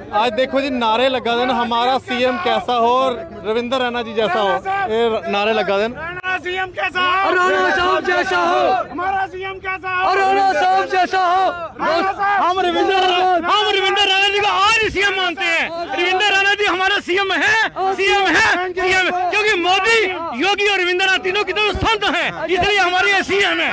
आज देखो जी नारे लगा देन हमारा सीएम कैसा हो और रविंदर रैना जी जैसा हो। ये नारे लगा देन। सीएम कैसा हो? राणा साहब जैसा हो। हमारा सीएम कैसा हो? राणा साहब जैसा हो। हम रविंदर हम रविंदर राणा जी को आज सीएम मानते हैं। रविंदर राणा जी हमारा सीएम है। सीएम है। सीएम क्योंकि मोदी योगी और रविंदर राणा तीनों की तो संत हैं। इसलिए हमारे सीएम है।